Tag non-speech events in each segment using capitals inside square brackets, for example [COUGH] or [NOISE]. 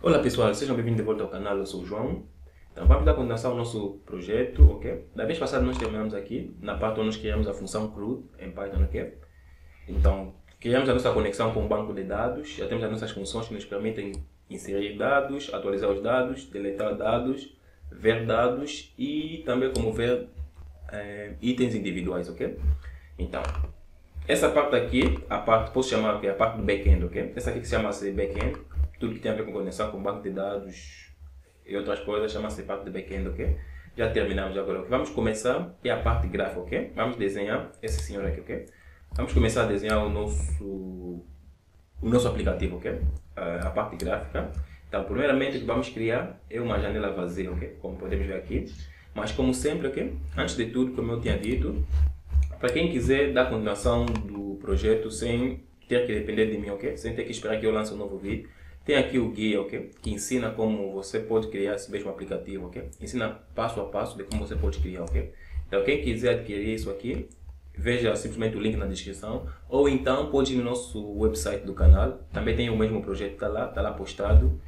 Olá pessoal, sejam bem-vindos de volta ao canal, eu sou o João. Então vamos dar continuação ao nosso projeto, ok? Da vez passada nós terminamos aqui, na parte onde nós criamos a função CRUD em Python, ok? Então, criamos a nossa conexão com o banco de dados, já temos as nossas funções que nos permitem inserir dados, atualizar os dados, deletar dados, ver dados e também como ver é, itens individuais, ok? Então, essa parte aqui, a parte, posso chamar é a parte do back-end, ok? Essa aqui que se chama-se back-end, tudo que tem a ver com conexão com banco de dados e outras coisas, chama-se parte do back-end, ok? Já terminamos agora. Vamos começar, é a parte gráfica, ok? Vamos desenhar esse senhor aqui, ok? Vamos começar a desenhar o nosso, o nosso aplicativo, ok? A parte gráfica. Então, primeiramente, o que vamos criar é uma janela vazia, ok? Como podemos ver aqui. Mas, como sempre, ok? Antes de tudo, como eu tinha dito, para quem quiser dar continuação do projeto sem ter que depender de mim, ok? Sem ter que esperar que eu lance um novo vídeo, tem aqui o guia, ok? Que ensina como você pode criar esse mesmo aplicativo, ok? Ensina passo a passo de como você pode criar, ok? Então, quem quiser adquirir isso aqui, veja simplesmente o link na descrição. Ou então, pode ir no nosso website do canal. Também tem o mesmo projeto, está lá, está lá postado.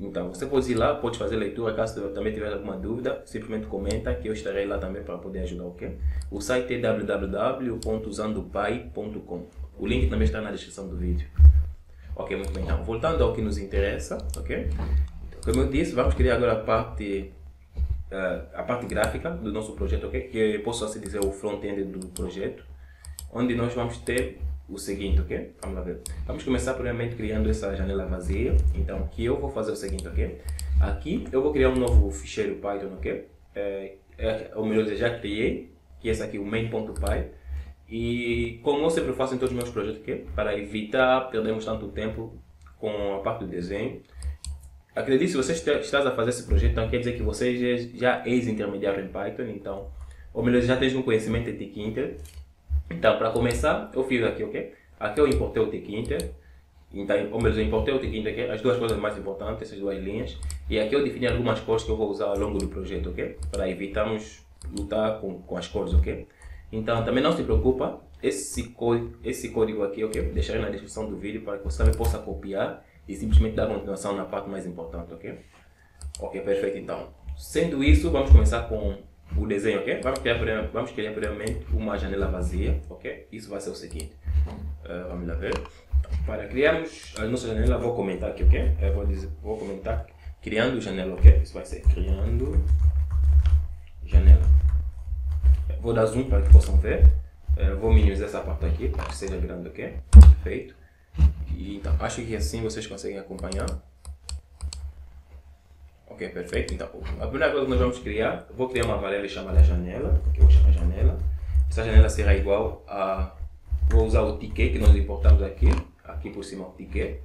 Então, você pode ir lá, pode fazer leitura, caso também tiver alguma dúvida, simplesmente comenta que eu estarei lá também para poder ajudar, ok? O site é www.usandopai.com. O link também está na descrição do vídeo. Ok, muito bem. Então, voltando ao que nos interessa, ok? Como eu disse, vamos criar agora a parte, uh, a parte gráfica do nosso projeto, ok? Que posso assim dizer o front-end do projeto, onde nós vamos ter o seguinte, ok? Vamos lá ver. Vamos começar primeiramente criando essa janela vazia. Então, que eu vou fazer o seguinte, ok? Aqui eu vou criar um novo ficheiro Python, ok? É, é, ou melhor, já criei, que é esse aqui, o main.py. E como eu sempre faço em todos os meus projetos, okay? para evitar perdermos tanto tempo com a parte do desenho, acredite, se você está a fazer esse projeto, então quer dizer que você já, é ex-intermediário em Python, então, ou melhor, já tem um conhecimento de Tkinter. Então, para começar, eu fiz aqui, ok? Aqui eu importei o Tkinter, então, ou melhor, eu importei o Tkinter aqui, as duas coisas mais importantes, essas duas linhas, e aqui eu defini algumas cores que eu vou usar ao longo do projeto, ok? Para evitarmos lutar com, com as cores, ok? Então também não se preocupa, esse, código, esse código aqui, ok? Deixarei na descrição do vídeo para que você também possa copiar e simplesmente dar continuação na parte mais importante, ok? Ok, perfeito então. Sendo isso, vamos começar com o desenho, ok? Vamos criar, vamos criar primeiramente uma janela vazia, ok? Isso vai ser o seguinte. Uh, vamos lá ver. Para criarmos a nossa janela, vou comentar aqui, ok? Eu vou, dizer, vou comentar criando janela, ok? Isso vai ser criando janela. Vou dar zoom para que possam ver. Uh, vou minimizar essa parte aqui para que seja grande, ok? Perfeito. E, então, acho que assim vocês conseguem acompanhar. Ok, perfeito. Então, a primeira coisa que nós vamos criar, vou criar uma variável chamada janela, que eu vou chamar janela. Essa janela será igual a, vou usar o ticket que nós importamos aqui, aqui por cima o ticket.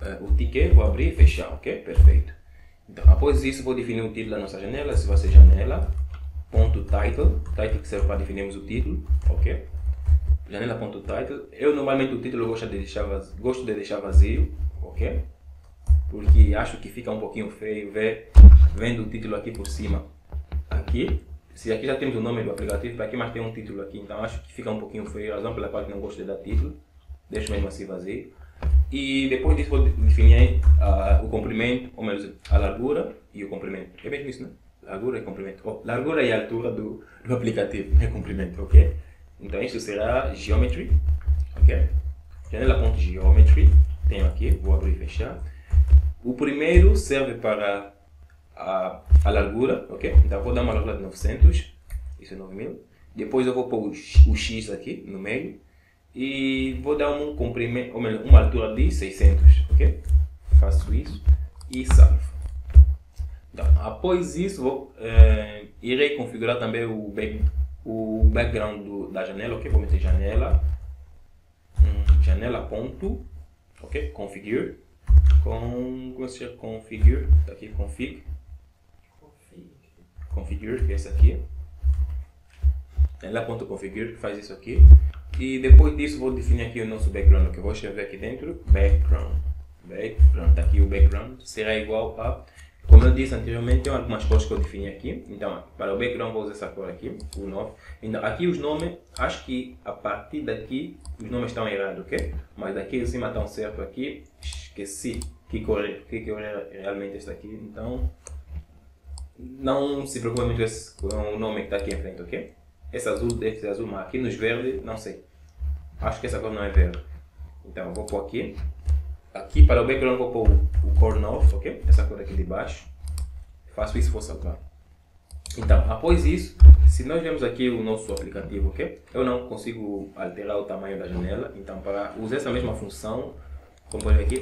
Uh, o ticket vou abrir e fechar, ok? Perfeito. Então, após isso, vou definir o título da nossa janela, se vai ser janela title, title que serve para definirmos o título, ok? Janela ponto title. Eu normalmente o título gosto de deixar vazio, gosto de deixar vazio, ok? Porque acho que fica um pouquinho feio ver vendo o título aqui por cima, aqui. Se aqui já temos o nome do aplicativo, aqui mais tem um título aqui, então acho que fica um pouquinho feio, razão pela qual não gosto de dar título. Deixo mesmo assim vazio. E depois disso vou definir uh, o comprimento, ou melhor, a largura e o comprimento. É mesmo isso, né? Largura e comprimento. Oh, largura e altura do, do aplicativo é comprimento, ok? Então isso será geometry, ok? Janela.geometry, tenho aqui, vou abrir e fechar. O primeiro serve para a, a largura, ok? Então vou dar uma largura de 900, isso é 9000. Depois eu vou pôr o, o X aqui no meio e vou dar um comprimento, ou melhor, uma altura de 600, ok? Faço isso e salvo. Após isso, vou, é, irei configurar também o, back, o background do, da janela, ok? Vou meter janela, hum, janela ponto, ok? Configure, com, como se chama? Configure, tá aqui, config, configure, que é esse aqui, janela ponto configure, que faz isso aqui, e depois disso vou definir aqui o nosso background, que eu vou escrever aqui dentro, background, background, tá aqui o background, será igual a como eu disse anteriormente, tem algumas cores que eu defini aqui. Então, para o background vou usar essa cor aqui, o 9. Então, aqui os nomes, acho que a partir daqui os nomes estão errados, ok? Mas daqui em cima estão certo aqui. Esqueci que cor, é- que cor é realmente esta aqui. Então, não se preocupe muito com o nome que está aqui em frente, ok? Esse azul deve ser azul, mas aqui nos verdes, não sei. Acho que essa cor não é verde. Então, vou pôr aqui. Aqui para o background vou pôr o, cor novo, ok? Essa cor aqui de baixo. Faço isso vou salvar. Então, após isso, se nós vemos aqui o nosso aplicativo, ok? Eu não consigo alterar o tamanho da janela, então para usar essa mesma função, como pode ver aqui,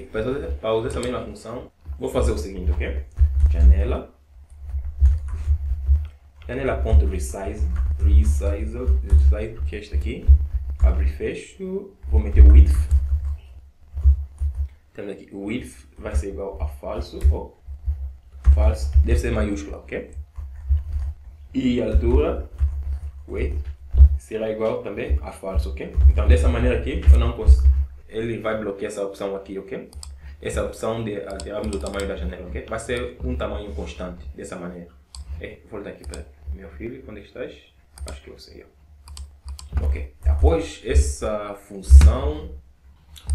para usar- essa mesma função, vou fazer o seguinte, ok? Janela, janela.resize, resize, resize, que é este aqui, abre e fecho, vou meter o width, temos aqui o width vai ser igual a falso, ou falso, deve ser maiúscula, ok? e a altura wait, será igual também a falso, ok? Então dessa maneira aqui eu não consigo, ele vai bloquear essa opção aqui, ok? Essa opção de alterarmos o tamanho da janela, ok? Vai ser um tamanho constante, dessa maneira. É, vou voltar aqui para meu filho, onde estás? Acho que eu sei. Ok, após essa função,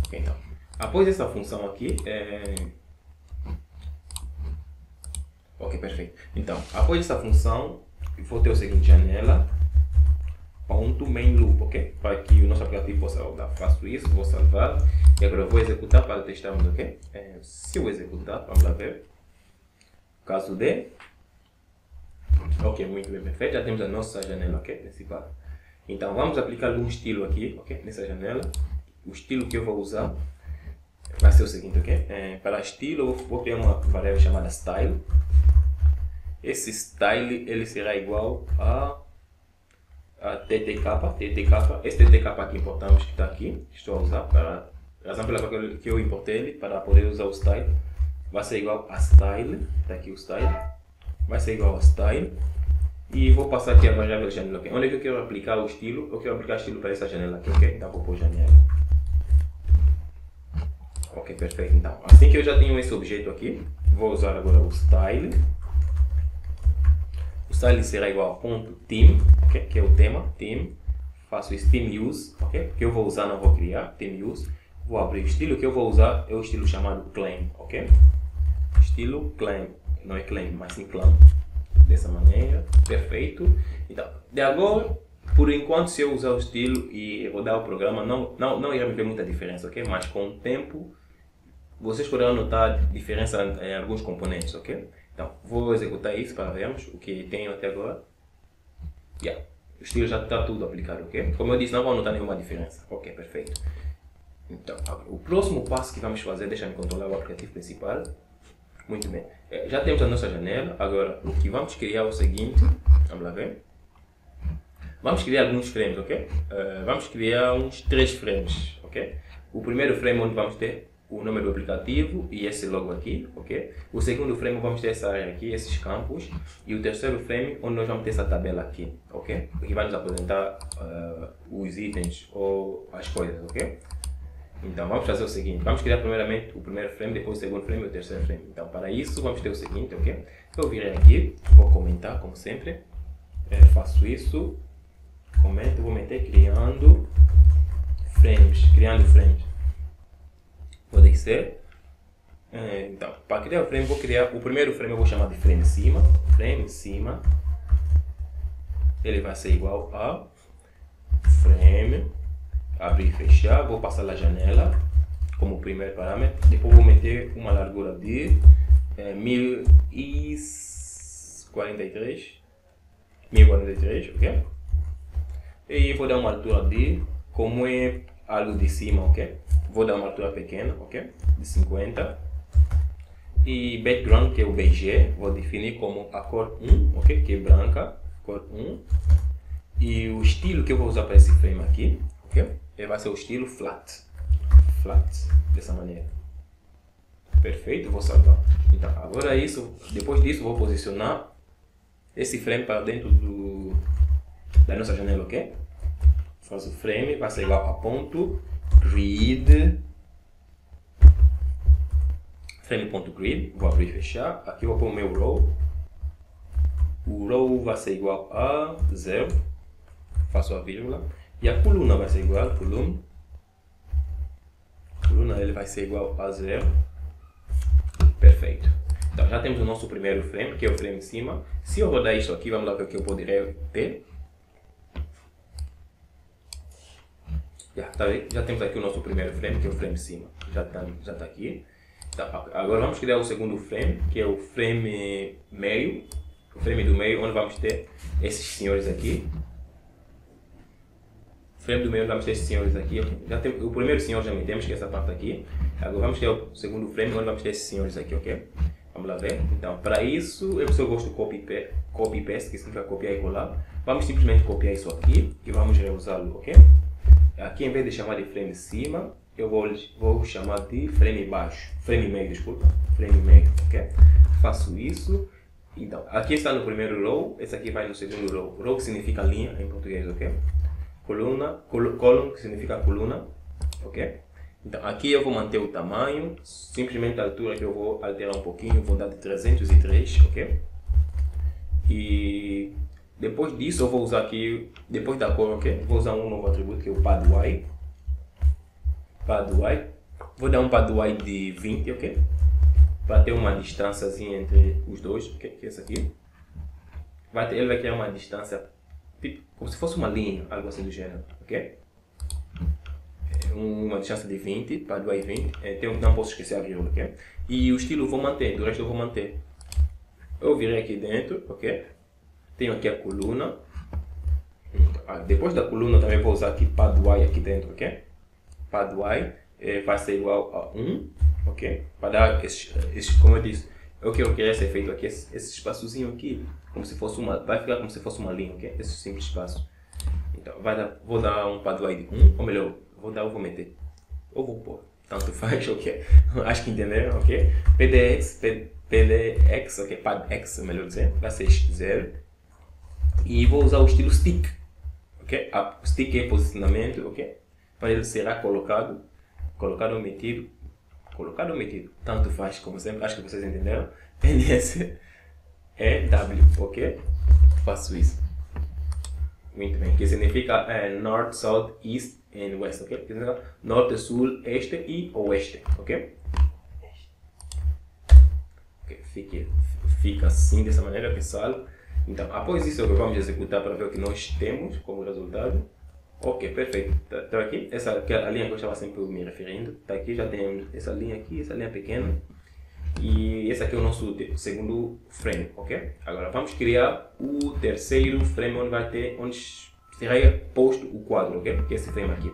ok, então, após essa função aqui, é, Ok, perfeito. Então, após essa função, vou ter o seguinte, janela, ponto main loop, ok? Para que o nosso aplicativo possa rodar. Faço isso, vou salvar e agora vou executar para testarmos, ok? É, se eu executar, vamos lá ver. Caso dê. Ok, muito bem, perfeito. Já temos a nossa janela, ok? Principal. Então, vamos aplicar um estilo aqui, ok? Nessa janela. O estilo que eu vou usar vai ser o seguinte, ok? É, para estilo, eu vou criar uma variável chamada style. Esse style ele será igual a, a ttk, ttk. Esse ttk que importamos que está aqui, estou a usar para a razão pela qual que eu importei ele para poder usar o style, vai ser igual a style, está aqui o style, vai ser igual a style e vou passar aqui a variável janela, ok? Onde é que eu quero aplicar o estilo? Eu quero aplicar estilo para essa janela aqui, ok? Então vou pôr janela. Ok, perfeito. Então, assim que eu já tenho esse objeto aqui, vou usar agora o style. O style será igual a ponto theme, ok? Que é o tema, theme. Faço esse theme use, ok? Que eu vou usar, não vou criar, theme use. Vou abrir o estilo que eu vou usar é o estilo chamado claim, ok? Estilo claim, não é claim, mas sim claim. Dessa maneira, perfeito. Então, de agora, por enquanto, se eu usar o estilo e rodar o programa, não, não, não irá ver muita diferença, ok? Mas com o tempo, vocês poderão notar diferença em alguns componentes, ok? Então, vou executar isso para vermos o que tenho até agora. Yeah. O estilo já está tudo aplicado, ok? Como eu disse, não vou notar nenhuma diferença. Ok, perfeito. Então, o próximo passo que vamos fazer, deixa-me controlar o aplicativo principal. Muito bem. Eh, Já temos a nossa janela. Agora, o que vamos criar é o seguinte. Vamos lá ver. Vamos criar alguns frames, ok? Eh, vamos criar uns três frames, ok? O primeiro frame onde vamos ter o nome do aplicativo e esse logo aqui, ok? O segundo frame vamos ter essa área aqui, esses campos. E o terceiro frame onde nós vamos ter essa tabela aqui, ok? Que vai nos apresentar eh, os itens ou as coisas, ok? Então vamos fazer o seguinte, vamos criar primeiramente o primeiro frame, depois o segundo frame e o terceiro frame. Então para isso vamos ter o seguinte, ok? Eu virei aqui, vou comentar como sempre, É, faço isso, comento, vou meter criando frames, criando frames. Vou descer. É, então, para criar o frame, vou criar o primeiro frame, eu vou chamar de frame cima, frame cima. Ele vai ser igual a frame abrir e fechar, vou passar a janela como primeiro parâmetro, depois vou meter uma largura de é, 1043, 1043, ok? E vou dar uma altura de, como é algo de cima, ok? Vou dar uma altura pequena, ok? De 50. E background, que é o BG, vou definir como a cor 1, ok? Que é branca, cor 1. E o estilo que eu vou usar para esse frame aqui, ok? Ele vai ser o estilo flat. Flat, dessa maneira. Perfeito, vou salvar. Então, agora isso, depois disso vou posicionar esse frame para dentro do, da nossa janela, ok? Faço o frame, vai ser igual a ponto grid frame.grid, vou abrir e fechar. Aqui eu vou pôr o meu row. O row vai ser igual a zero. Faço a vírgula. E a coluna vai ser igual a coluna. Coluna ele vai ser igual a zero. Então, já temos o nosso primeiro frame, que é o frame de cima. Se eu rodar isto aqui, vamos lá ver o que eu poderia ter. Já, tá já temos aqui o nosso primeiro frame, que é o frame de cima. Já está já tá aqui. Então, agora vamos criar o segundo frame, que é o frame meio. O frame do meio, onde vamos ter esses senhores aqui. Frame do meio, vamos ter esses senhores aqui. Já tem, o primeiro senhor já metemos, que é essa parte aqui. Agora vamos ter o segundo frame, onde vamos ter esses senhores aqui, ok? Vamos lá ver. Então, para isso, eu só gosto de copy, copy paste, que significa copiar e colar. Vamos simplesmente copiar isso aqui e vamos reusá-lo, ok? Aqui, em vez de chamar de frame cima, eu vou, vou chamar de frame baixo. Frame meio, desculpa. Frame meio, ok? Faço isso. Então, aqui está no primeiro row, esse aqui vai no segundo row. Row que significa linha em português, ok? Coluna, col column que significa coluna, ok? Então, aqui eu vou manter o tamanho, simplesmente a altura que eu vou alterar um pouquinho, vou dar de 303, ok? E depois disso eu vou usar aqui, depois da cor, ok? Vou usar um novo atributo que é o pad y. Pad y. Vou dar um pad y de 20, ok? Para ter uma distância entre os dois? Que é esse aqui. Vai ter, ele vai criar uma distância, tipo, como se fosse uma linha, algo assim do gênero, ok? uma distância de 20 para do i20, é, tem, não posso esquecer a vírgula, ok? E o estilo vou manter, do resto eu vou manter. Eu virei aqui dentro, ok? Tenho aqui a coluna. Ah, depois da coluna também vou usar aqui pad y aqui dentro, ok? Pad y é, vai ser igual a 1, ok? Para dar esse, esse, como eu disse, eu quero criar esse efeito aqui, esse, esse espaçozinho aqui, como se fosse uma, vai ficar como se fosse uma linha, ok? Esse simples espaço. Então, vai dar, vou dar um pad y de 1, ou melhor, vou dar ou vou meter. Ou vou pôr. Tanto faz, [LAUGHS] ok? Acho que entenderam, ok? PDX, PDX, ok? PadX, melhor dizer, vai ser 0. E vou usar o estilo stick, ok? A stick é posicionamento, ok? Para ele será colocado, colocado ou metido, colocado ou metido, tanto faz, como sempre, acho que vocês entenderam. [LAUGHS] NS é W, ok? Faço isso. Muito bem, que significa é, North, South, East and West, ok? Que significa Norte, Sul, Este e Oeste, ok? okay fica, fica assim, dessa maneira, pessoal. Então, após isso, vamos executar para ver o que nós temos como resultado. Ok, perfeito. Está tá aqui, essa a linha que eu estava sempre me referindo. Está aqui, já temos essa linha aqui, essa linha pequena. E esse aqui é o nosso segundo frame, ok? Agora vamos criar o terceiro frame onde vai ter, onde será posto o quadro, ok? Que é esse frame aqui.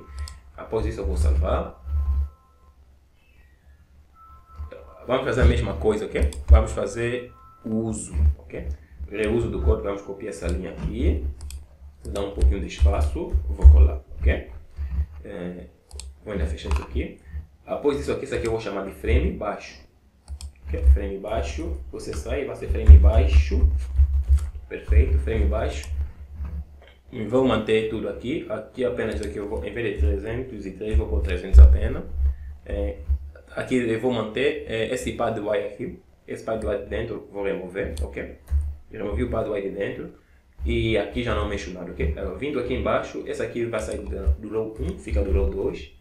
Após isso eu vou salvar. Então, vamos fazer a mesma coisa, ok? Vamos fazer o uso, ok? Reuso do código, vamos copiar essa linha aqui. Vou dar um pouquinho de espaço, vou colar, ok? É, vou ainda fechar isso aqui. Após isso aqui, isso aqui eu vou chamar de frame baixo é frame baixo, você sai, vai ser frame baixo, perfeito, frame baixo. E vou manter tudo aqui, aqui apenas aqui eu vou, em vez de 303, vou pôr 300 apenas. É, aqui eu vou manter é, esse pad Y aqui, esse pad Y de dentro vou remover, ok? Removi o pad Y de dentro e aqui já não mexo nada, ok? Vindo aqui embaixo, esse aqui vai sair do, row 1, fica do row 2.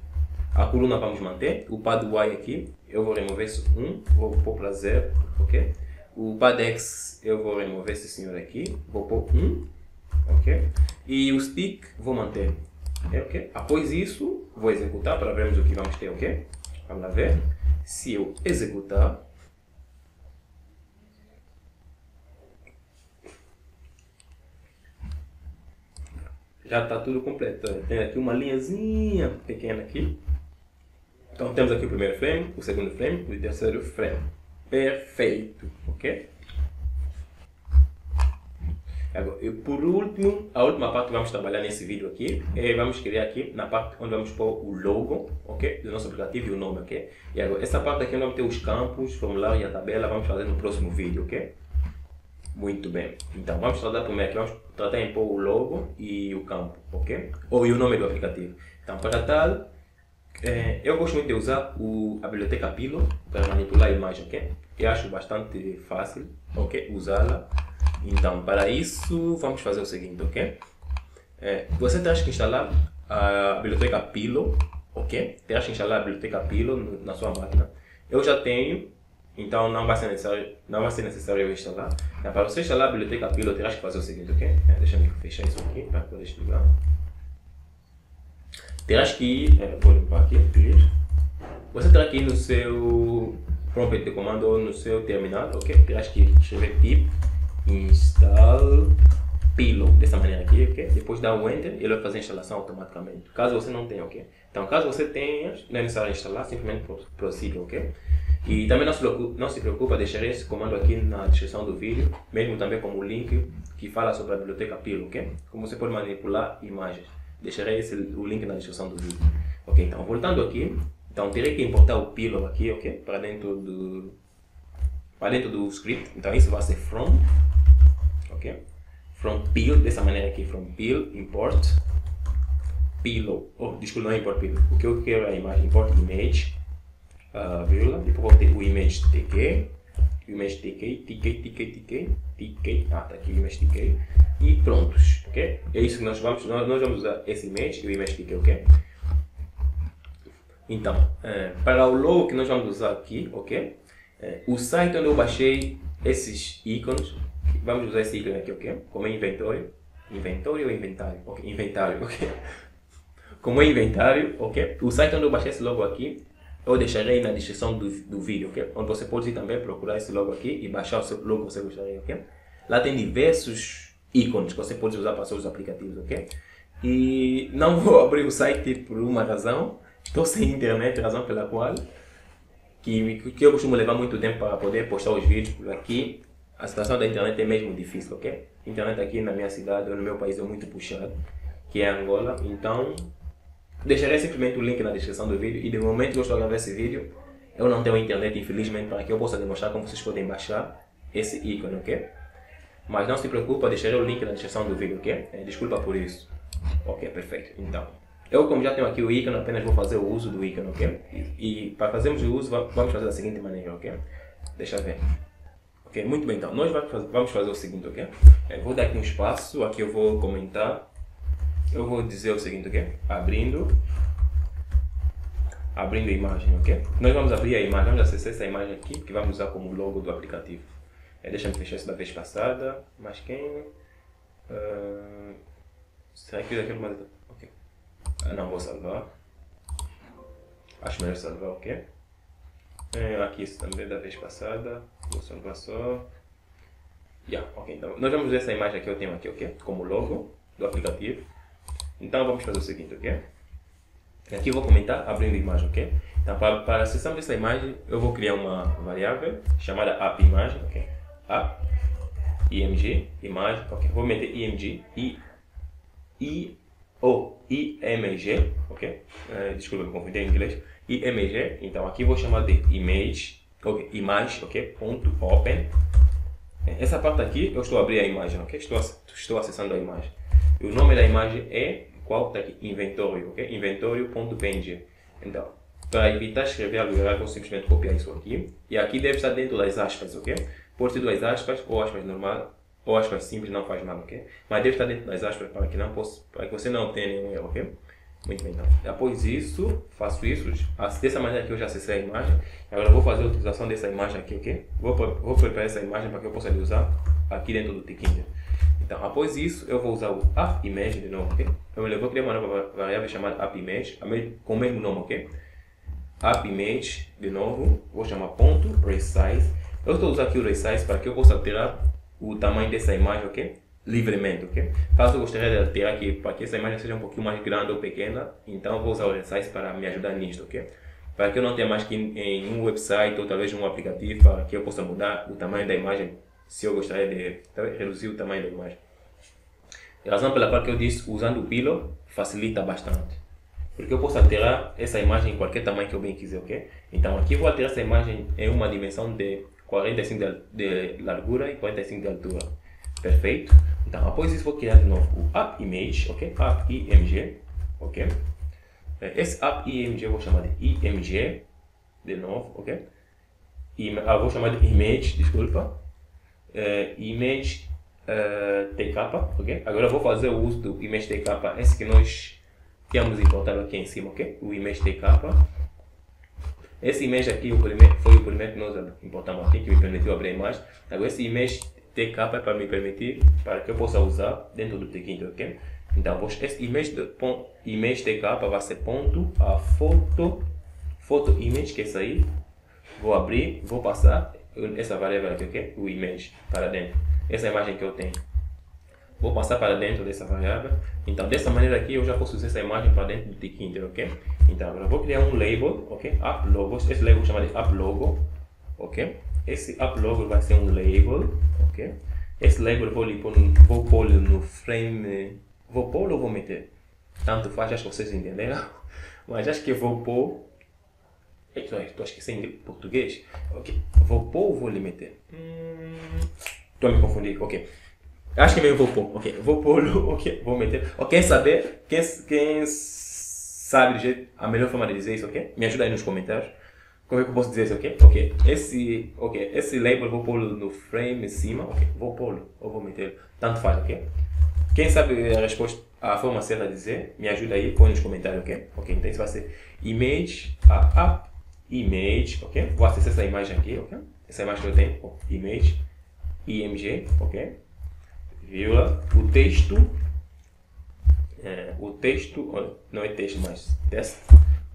A coluna vamos manter, o pad Y aqui, eu vou remover esse 1, vou pôr para 0, ok? O pad X, eu vou remover esse senhor aqui, vou pôr 1, ok? E o stick, vou manter, ok? Após isso, vou executar para vermos o que vamos ter, ok? Vamos lá ver. Se eu executar, já está tudo completo. Tem aqui uma linhazinha pequena aqui, então temos aqui o primeiro frame, o segundo frame e o terceiro frame. Perfeito, ok? Agora, e por último, a última parte que vamos trabalhar nesse vídeo aqui é vamos criar aqui na parte onde vamos pôr o logo, ok? Do nosso aplicativo e o nome, ok? E agora, essa parte aqui onde vamos ter os campos, formulário e a tabela, vamos fazer no próximo vídeo, ok? Muito bem. Então, vamos tratar primeiro aqui, vamos tratar em pôr o logo e o campo, ok? Ou e o nome do aplicativo. Então, para tal, é, eu gosto muito de usar o, a biblioteca Pilo para manipular a imagem, ok? Eu acho bastante fácil, ok? Usá-la. Então, para isso, vamos fazer o seguinte, ok? É, você terá que instalar a biblioteca Pilo, ok? Terá que instalar a biblioteca Pilo na sua máquina. Eu já tenho, Então não vai ser necessário, não vai ser necessário eu instalar. Então, para você instalar a biblioteca Pilot, terás que fazer o seguinte, ok? É, deixa eu fechar isso aqui para poder explicar. Terás que ir, é, vou limpar aqui, clear. Você terá que ir no seu prompt de comando ou no seu terminal, ok? Terás que escrever pip install pilo dessa maneira aqui, ok? Depois dá um enter ele vai fazer a instalação automaticamente. Caso você não tenha, ok? Então, caso você tenha, não é necessário instalar, simplesmente prossiga, ok? E também não se, preocupa, deixarei esse comando aqui na descrição do vídeo, mesmo também como link que fala sobre a biblioteca Pilo, ok? Como você pode manipular imagens. Deixarei esse, o link na descrição do vídeo. Ok, então voltando aqui, então terei que importar o Pilo aqui, ok? Para dentro do para dentro do script. Então isso vai ser from, ok? From Pilo, dessa maneira aqui, from Pilo, import Pilo. Oh, desculpa, não é import Pilo. O que eu quero é a imagem, import image uh, vírgula, depois vou ter o image tk, o image tk, tk, tk, tk, tk, ah, tá aqui o image tk, e prontos, ok? É isso que nós vamos, nós, nós vamos usar esse image e o image tk, ok? Então, é, para o logo que nós vamos usar aqui, ok? É, o site onde eu baixei esses ícones, vamos usar esse ícone aqui, ok? Como é inventório, inventório ou inventário? Ok, inventário, ok? [LAUGHS] Como é inventário, ok? O site onde eu baixei esse logo aqui eu deixarei na descrição do, do vídeo, ok? Onde você pode ir também procurar esse logo aqui e baixar o seu logo que você gostaria, ok? Lá tem diversos ícones que você pode usar para seus aplicativos, ok? E não [LAUGHS] vou abrir o site por uma razão, estou sem internet, razão pela qual que, que eu costumo levar muito tempo para poder postar os vídeos por aqui. A situação da internet é mesmo difícil, ok? Internet aqui na minha cidade ou no meu país é muito puxado, que é Angola, então Deixarei simplesmente o link na descrição do vídeo e de momento que eu estou esse vídeo, eu não tenho internet infelizmente para que eu possa demonstrar como vocês podem baixar esse ícone, ok? Mas não se preocupe, deixarei o link na descrição do vídeo, ok? É, desculpa por isso. Ok, perfeito. Então, eu como já tenho aqui o ícone, apenas vou fazer o uso do ícone, ok? E, e para fazermos o uso, vamos fazer da seguinte maneira, ok? Deixa eu ver. Ok, muito bem, então, nós vamos fazer o seguinte, ok? Eu vou dar aqui um espaço, aqui eu vou comentar eu vou dizer o seguinte, ok? Abrindo, abrindo a imagem, ok? Nós vamos abrir a imagem, vamos acessar essa imagem aqui, que vamos usar como logo do aplicativo. É, deixa eu fechar isso da vez passada, mas quem... Uh, será que aquilo mais... Ok. Ah, não vou salvar. Acho melhor salvar, ok? É, aqui isso também da vez passada. Vou salvar só. Yeah, ok. Então, nós vamos ver essa imagem que eu tenho aqui, ok? Como logo do aplicativo. Então vamos fazer o seguinte, ok? Aqui eu vou comentar abrindo a imagem, ok? Então para, para acessarmos essa imagem, eu vou criar uma variável chamada appImagem, ok? App, img, imagem, ok? Vou meter img e i ou img, ok? Uh, desculpa, me confundi em inglês. img, então aqui vou chamar de image, ok? Image, ok? Ponto open. Essa parte aqui eu estou abrindo a imagem, ok? Estou, estou acessando a imagem. E o nome da imagem é qual está aqui? Inventório, ok? Inventório.png. Então, para evitar escrever algo errado, vou simplesmente copiar isso aqui. E aqui deve estar dentro das aspas, ok? Pode ser duas aspas, ou aspas normal, ou aspas simples, não faz mal, ok? Mas deve estar dentro das aspas para que, não possa, para que você não tenha nenhum erro, ok? Muito bem, então. Após isso, faço isso. Dessa maneira que eu já acessei a imagem. Agora vou fazer a utilização dessa imagem aqui, ok? Vou, vou preparar essa imagem para que eu possa usar aqui dentro do Tikinger. Então, após isso, eu vou usar o appImage de novo, ok? Então, eu vou criar uma variável chamada appImage, com o mesmo nome, ok? appImage, de novo, vou chamar ponto resize. Eu estou usando aqui o resize para que eu possa alterar o tamanho dessa imagem, ok? Livremente, ok? Caso eu gostaria de alterar aqui para que essa imagem seja um pouquinho mais grande ou pequena, então eu vou usar o resize para me ajudar nisto, ok? Para que eu não tenha mais que em um website ou talvez um aplicativo para que eu possa mudar o tamanho da imagem se eu gostaria de reduzir o tamanho da imagem. A razão pela qual eu disse usando o Pillow facilita bastante. Porque eu posso alterar essa imagem em qualquer tamanho que eu bem quiser, ok? Então aqui eu vou alterar essa imagem em uma dimensão de 45 de, de largura e 45 de altura. Perfeito? Então após isso vou criar de novo o app image, ok? App img, ok? Esse app img eu vou chamar de img, de novo, ok? E, ah, vou chamar de image, desculpa uh, image uh, eh, TK, ok? Agora vou fazer o uso do image TK, esse que nós temos importado aqui em cima, ok? O image TK. Esse image aqui o primeiro, foi o primeiro que nós importamos aqui, que me permitiu abrir a imagem. Agora esse image TK é para me permitir, para que eu possa usar dentro do Tkinter, ok? Então, esse image, de, pon, image TK vai ser ponto a foto, foto image, que é essa aí. Vou abrir, vou passar essa variável aqui, ok? O image para dentro. Essa é imagem que eu tenho. Vou passar para dentro dessa variável. Então, dessa maneira aqui, eu já posso usar essa imagem para dentro do Tkinter, ok? Então, agora vou criar um label, ok? App. Esse label chama de app logo, ok? Esse app logo vai ser um label, ok? Esse label vou, pôr, vou pôr no frame, vou pôr ou vou meter? Tanto faz, acho que vocês entenderam. [LAUGHS] Mas acho que vou pôr Estou a esquecer em português. Ok. Vou pôr ou vou lhe meter? Estou hum, a me confundir. Ok. Acho que mesmo vou pôr. Ok. Vou pôr. Ok. Vou meter. Ok. Quem saber, quem, quem sabe jeito, a melhor forma de dizer isso, ok? Me ajuda aí nos comentários. Como é que eu posso dizer isso, ok? Ok. Esse, ok. Esse label vou pôr no frame em cima. Ok. Vou pôr ou vou meter. Tanto faz, ok? Quem sabe a resposta, a forma certa de dizer, me ajuda aí, põe nos comentários, ok? Ok. Então isso vai ser image, a app image, ok? Vou acessar essa imagem aqui, ok? Essa imagem que eu tenho, image, img, ok? Vírgula, o texto, é, o texto, não é texto, mas teste.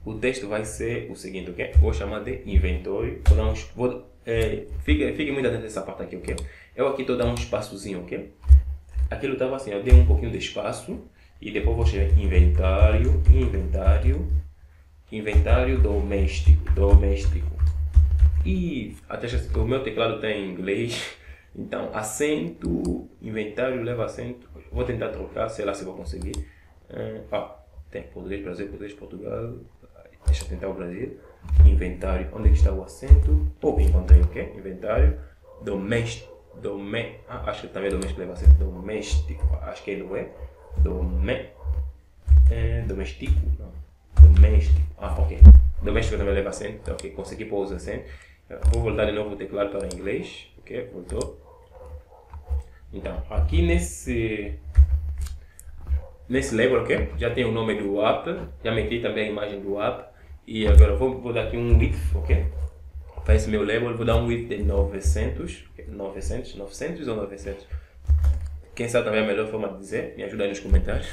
O texto vai ser o seguinte, ok? Vou chamar de inventório, vou dar um, vou, é, fique, fique muito atento nessa parte aqui, ok? Eu aqui estou dando um espaçozinho, ok? Aquilo estava assim, eu dei um pouquinho de espaço e depois vou chegar inventário, inventário, inventário doméstico, doméstico. E até o meu teclado tem em inglês, [LAUGHS] então acento, inventário leva acento. Vou tentar trocar, sei lá se vou conseguir. Uh, ah, tem português, Brasil, português, Portugal. Deixa eu tentar o Brasil. Inventário, onde é está o acento? Oh, encontrei, ok? Inventário, doméstico. Domé ah, acho que também doméstico leva acento. Doméstico, acho que não é. Domé, é, doméstico, não doméstico. Ah, ok. Doméstico também leva acento. Ok, consegui pôr os acentos. Vou voltar de novo o teclado para inglês. Ok, voltou. Então, aqui nesse nesse label, ok? Já tem o nome do app, já meti também a imagem do app e agora vou, vou dar aqui um width, ok? Para esse meu label, vou dar um width de 900, okay? 900, 900 ou 900? Quem sabe também a melhor forma de dizer, me ajuda aí nos comentários.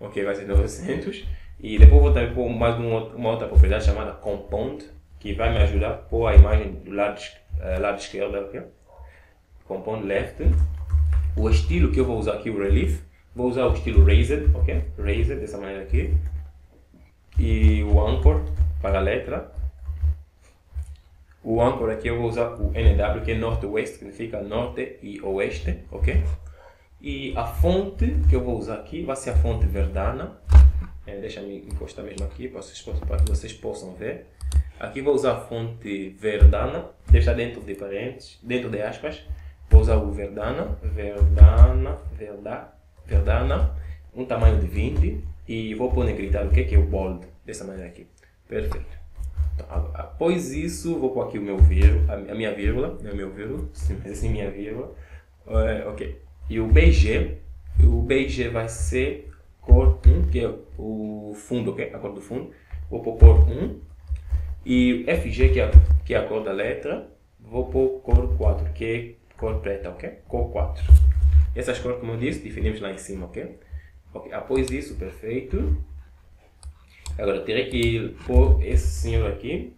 Ok, vai ser 900. E depois vou também pôr mais uma outra propriedade chamada compound, que vai me ajudar a pôr a imagem do lado, uh, lado esquerdo aqui. Compound left. O estilo que eu vou usar aqui, o relief, vou usar o estilo raised, ok? Raised, dessa maneira aqui. E o anchor, para a letra. O anchor aqui eu vou usar o NW, que é norte-oeste, significa norte e oeste, ok? E a fonte que eu vou usar aqui vai ser a fonte Verdana, é, deixa-me encostar mesmo aqui para, que vocês possam ver. Aqui vou usar a fonte Verdana, estar dentro de parênteses, dentro de aspas. Vou usar o Verdana, Verdana, Verda, Verdana, um tamanho de 20 e vou pôr negritar o que é, que é o bold, dessa maneira aqui. Perfeito. Então, após isso, vou pôr aqui o meu vírgula, a minha vírgula, não é meu vírgula, sim, minha vírgula. É, ok. E o BG, o BG vai ser cor 1, que é o fundo, ok? A cor do fundo. Vou pôr cor 1. E FG, que é, que é a cor da letra, vou pôr cor 4, que é cor preta, ok? Cor 4. Essas cores, como eu disse, definimos lá em cima, ok? Ok, após isso, perfeito. Agora, terei que pôr esse senhor aqui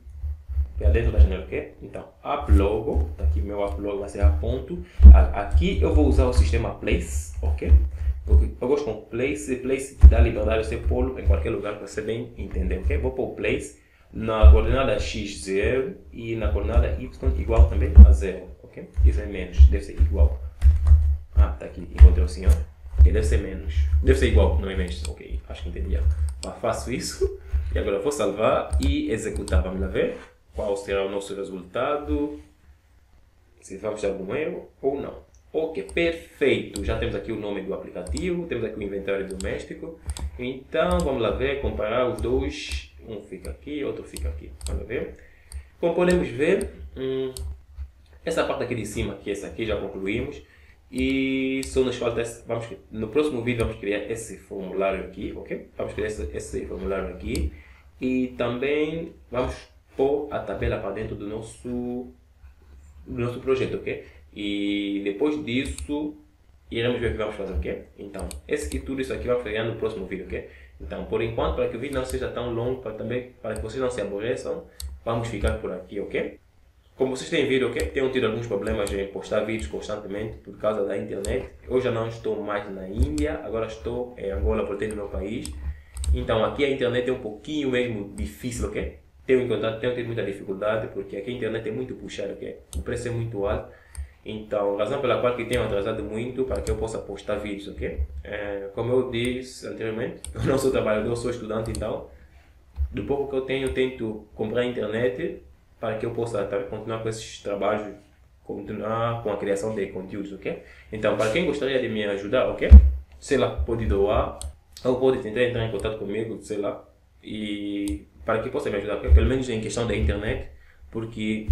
para dentro da janela, ok? Então, app logo, tá aqui meu app logo vai ser a ponto. Aqui eu vou usar o sistema place, ok? Porque eu gosto com place, place dá liberdade de você pô-lo em qualquer lugar que você bem entender, ok? Vou pôr place na coordenada x 0 e na coordenada y igual também a 0, ok? Isso é menos, deve ser igual. Ah, tá aqui, encontrei o senhor. Ok, deve ser menos. Deve ser igual, não é menos. Ok, acho que entendi. Mas faço isso e agora vou salvar e executar. Vamos lá ver qual será o nosso resultado. Se vamos ter algum erro ou não. Ok, perfeito. Já temos aqui o nome do aplicativo, temos aqui o inventário doméstico. Então, vamos lá ver, comparar os dois. Um fica aqui, outro fica aqui. Vamos ver. Como podemos ver, hum, essa parte aqui de cima, que essa aqui já concluímos. E só nos falta, esse, vamos, no próximo vídeo vamos criar esse formulário aqui, ok? Vamos criar esse, esse formulário aqui. E também vamos pôr a tabela para dentro do nosso, do nosso projeto, ok? E depois disso, iremos ver o que vamos fazer, ok? Então, esse e tudo isso aqui vamos fazer no próximo vídeo, ok? Então, por enquanto, para que o vídeo não seja tão longo, para, também, para que vocês não se aborreçam, vamos ficar por aqui, ok? Como vocês têm visto, ok? Tenho tido alguns problemas em postar vídeos constantemente por causa da internet. Eu já não estou mais na Índia, agora estou em Angola, voltei no meu país. Então, aqui a internet é um pouquinho mesmo difícil, ok? Tenho encontrado, tenho tido muita dificuldade, porque aqui a internet é muito puxada, ok? O preço é muito alto. Então, razão pela qual que tenho atrasado muito para que eu possa postar vídeos, ok? É, como eu disse anteriormente, [LAUGHS] eu não sou trabalhador, sou estudante, então, do pouco que eu tenho, tento comprar internet para que eu possa tá, continuar com esses trabalhos, continuar com a criação de conteúdos, ok? Então, para quem gostaria de me ajudar, ok? Sei lá, pode doar, ou pode tentar entrar em contato comigo, sei lá, e para que possa me ajudar, pelo menos em questão da internet, porque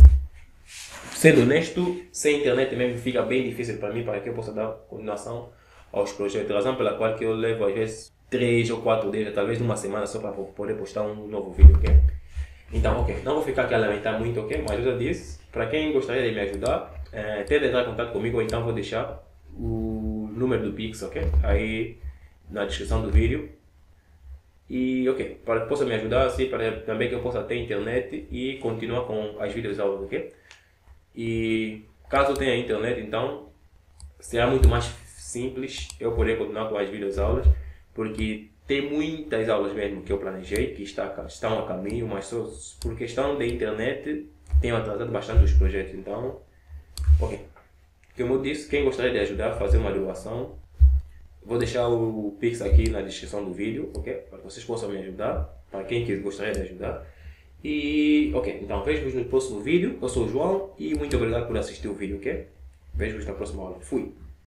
sendo honesto, sem internet mesmo fica bem difícil para mim, para que eu possa dar continuação aos projetos. Razão pela qual que eu levo às vezes 3 ou 4 dias, talvez numa semana só para poder postar um novo vídeo, ok? Então, ok, não vou ficar aqui a lamentar muito, ok? Mas eu já disse, para quem gostaria de me ajudar, é, tente entrar em contato comigo, ou então vou deixar o número do Pix, ok? Aí na descrição do vídeo. E ok, para que possa me ajudar, assim, para também que eu possa ter internet e continuar com as videoaulas, ok? E caso tenha internet, então será muito mais simples eu poder continuar com as videoaulas, porque tem muitas aulas mesmo que eu planejei, que está, estão a caminho, mas só por questão da internet tenho atrasado bastante os projetos. Então, ok. Como eu disse, quem gostaria de ajudar a fazer uma doação, vou deixar o Pix aqui na descrição do vídeo, ok? Para que vocês possam me ajudar, para quem gostaria de ajudar. E, ok, então vejo-vos no próximo vídeo. Eu sou o João e muito obrigado por assistir o vídeo, ok? Vejo-vos na próxima aula. Fui!